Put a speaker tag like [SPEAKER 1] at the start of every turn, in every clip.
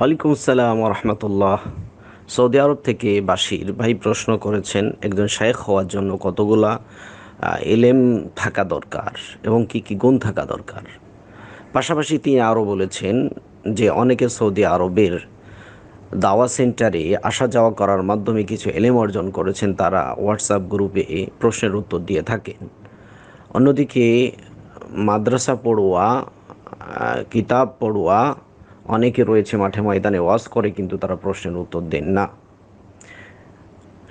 [SPEAKER 1] ওয়ালাইকুম আসসালাম রহমতুল্লাহ। সৌদি আরব থেকে বাসির ভাই প্রশ্ন করেছেন, একজন শেখ হওয়ার জন্য কতগুলা এলেম থাকা দরকার এবং কি কি গুণ থাকা দরকার? পাশাপাশি তিনি আরও বলেছেন যে, অনেকে সৌদি আরবের দাওয়া সেন্টারে আসা যাওয়া করার মাধ্যমে কিছু এলেম অর্জন করেছেন, তারা হোয়াটসঅ্যাপ গ্রুপে প্রশ্নের উত্তর দিয়ে থাকেন। অন্যদিকে মাদ্রাসা পড়ুয়া কিতাব পড়ুয়া অনেকে রয়েছে মাঠে ময়দানে ওয়াজ করে, কিন্তু তারা প্রশ্নের উত্তর দেন না।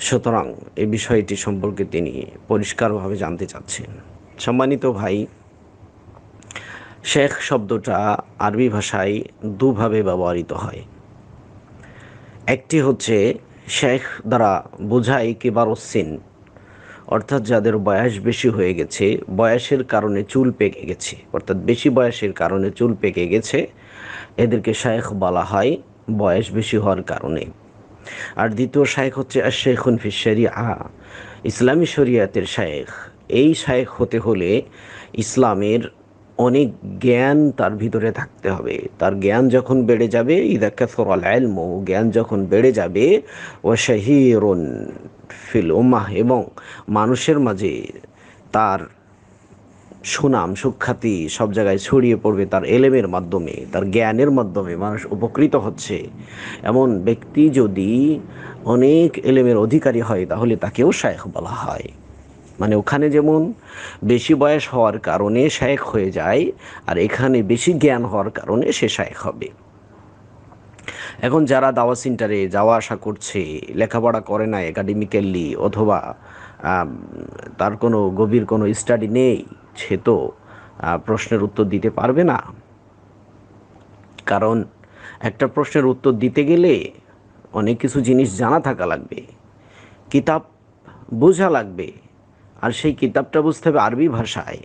[SPEAKER 1] সুতরাং এই বিষয়টি সম্পর্কে তিনি পরিষ্কারভাবে জানতে চাচ্ছেন। সম্মানিত ভাই, শেখ শব্দটা আরবি ভাষায় দুভাবে ব্যবহৃত হয়। একটি হচ্ছে শেখ দ্বারা বোঝায় কেবারসিন অর্থাৎ যাদের বয়স বেশি হয়ে গেছে, বয়সের কারণে চুল পেকে গেছে। অর্থাৎ বেশি বয়সের কারণে চুল পেকে গেছে, এদেরকে শায়েখ বলা হয় বয়স বেশি হওয়ার কারণে। আর দ্বিতীয় শায়েখ হচ্ছে শেখুন ফিশরিয়া ইসলামী শরিয়াতের শায়েখ। এই শায়েখ হতে হলে ইসলামের অনেক জ্ঞান তার ভিতরে থাকতে হবে। তার জ্ঞান যখন বেড়ে যাবে ইদাক্কা জ্ঞান যখন বেড়ে যাবে ও শাহিরুন। ফিল উম্মাহ এবং মানুষের মাঝে তার সুনাম, সুখ্যাতি সব জায়গায় ছড়িয়ে পড়বে, তার এলেমের মাধ্যমে, তার জ্ঞানের মাধ্যমে মানুষ উপকৃত হচ্ছে। এমন ব্যক্তি যদি অনেক এলেমের অধিকারী হয়, তাহলে তাকেও শায়েখ বলা হয়। মানে ওখানে যেমন বেশি বয়স হওয়ার কারণে শায়েখ হয়ে যায়, আর এখানে বেশি জ্ঞান হওয়ার কারণে সে শায়েখ হবে। এখন যারা দাওয়া সেন্টারে যাওয়া আসা করছে, লেখাপড়া করে না একাডেমিক্যালি অথবা তার কোনো গভীর কোনো স্টাডি নেই, সে তো প্রশ্নের উত্তর দিতে পারবে না। কারণ একটা প্রশ্নের উত্তর দিতে গেলে অনেক কিছু জিনিস জানা থাকা লাগবে, কিতাব বোঝা লাগবে, আর সেই কিতাবটা বুঝতে হবে আরবি ভাষায়।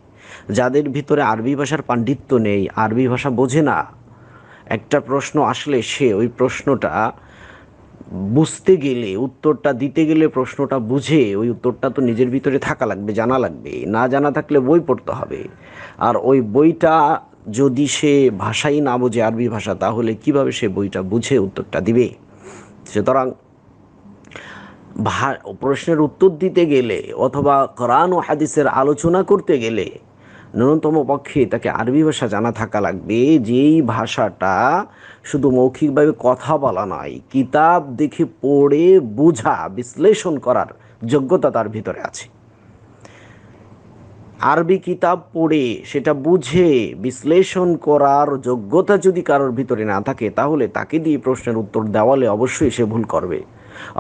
[SPEAKER 1] যাদের ভিতরে আরবি ভাষার পাণ্ডিত্য নেই, আরবি ভাষা বোঝে না একটা প্রশ্ন আসলে সে, ওই প্রশ্নটা বুঝতে গেলে, উত্তরটা দিতে গেলে প্রশ্নটা বুঝে, ওই উত্তরটা তো নিজের ভিতরে থাকা লাগবে, জানা লাগবে। না জানা থাকলে বই পড়তে হবে। আর ওই বইটা যদি সে ভাষাই না বোঝে আরবি ভাষা, তাহলে কীভাবে সে বইটা বুঝে, উত্তরটা দিবে? সুতরাং প্রশ্নের উত্তর দিতে গেলে অথবা কোরআন ও হাদিসের আলোচনা করতে গেলে ন্যূনতম পক্ষে তাকে আরবি ভাষা জানা থাকা লাগবে। যেই ভাষাটা শুধু মৌখিকভাবে কথা বলা নয়, কিতাব দেখে পড়ে, বোঝা, বিশ্লেষণ করার যোগ্যতা তার ভিতরে আছে। আরবি কিতাব পড়ে, সেটা বুঝে, বিশ্লেষণ করার যোগ্যতা যদি কারোর ভিতরে না থাকে, তাহলে তাকে দিয়ে প্রশ্নের উত্তর দেওয়ালে অবশ্যই সে ভুল করবে।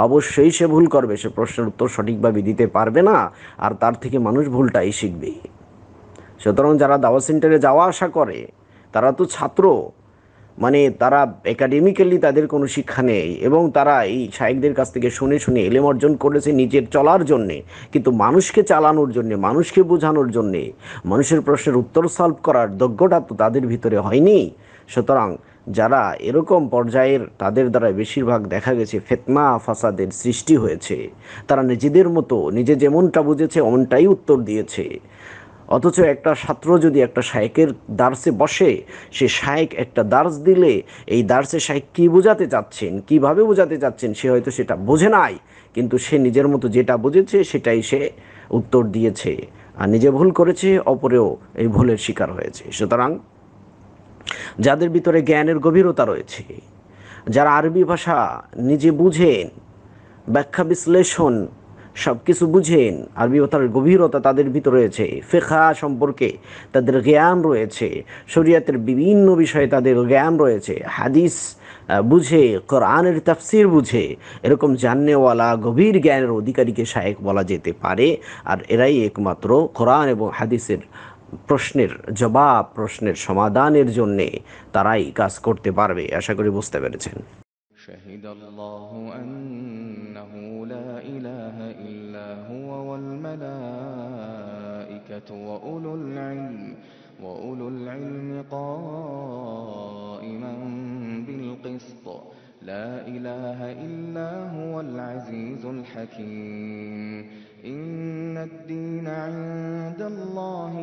[SPEAKER 1] অবশ্যই সে ভুল করবে, সে প্রশ্নের উত্তর সঠিকভাবে দিতে পারবে না, আর তার থেকে মানুষ ভুলটাই শিখবে। সুতরাং যারা দাওয়া সেন্টারে যাওয়া আসা করে, তারা তো ছাত্র। মানে তারা একাডেমিক্যালি তাদের কোনো শিক্ষা নেই এবং তারা এই শায়েকদের কাছ থেকে শুনে শুনে এলেম অর্জন করেছে নিজের চলার জন্যে। কিন্তু মানুষকে চালানোর জন্যে, মানুষকে বোঝানোর জন্যে, মানুষের প্রশ্নের উত্তর সলভ করার যোগ্যতা তো তাদের ভিতরে হয়নি। সুতরাং যারা এরকম পর্যায়ের, তাদের দ্বারা বেশিরভাগ দেখা গেছে ফেতনা, ফাসাদের সৃষ্টি হয়েছে। তারা নিজেদের মতো, নিজে যেমনটা বুঝেছে, অমনটাই উত্তর দিয়েছে। অথচ একটা ছাত্র যদি একটা শায়েকের দার্সে বসে, সে শায়েক একটা দার্স দিলে, এই দার্সে শায়েক কী বোঝাতে চাচ্ছেন, কীভাবে বোঝাতে চাচ্ছেন, সে হয়তো সেটা বোঝে নাই, কিন্তু সে নিজের মতো যেটা বুঝেছে, সেটাই সে উত্তর দিয়েছে। আর নিজে ভুল করেছে, অপরেও এই ভুলের শিকার হয়েছে। সুতরাং যাদের ভিতরে জ্ঞানের গভীরতা রয়েছে, যারা আরবি ভাষা নিজে বুঝেন, ব্যাখ্যা বিশ্লেষণ সব কিছু বুঝেন। আরবি ভাষার গভীরতা তাদের ভিতরে রয়েছে। ফেখা সম্পর্কে তাদের জ্ঞান রয়েছে। শরিয়াতের বিভিন্ন বিষয়ে তাদের জ্ঞান রয়েছে। হাদিস বুঝে, কোরআনের তাফসির বুঝে। এরকম জাননেওয়ালা, গভীর জ্ঞানের অধিকারীকে শায়েক বলা যেতে পারে। আর এরাই একমাত্র কোরআন এবং হাদিসের প্রশ্নের জবাব, প্রশ্নের সমাধানের জন্যে তারাই কাজ করতে পারবে। আশা করি বুঝতে পেরেছেন।
[SPEAKER 2] وأولو العلم وأولو العلم قائما بالقسط لا إله إلا هو العزيز الحكيم إن الدين عند الله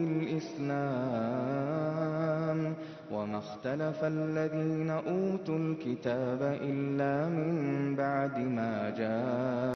[SPEAKER 2] الإسلام وما اختلف الذين أوتوا الكتاب إلا من بعد ما جاء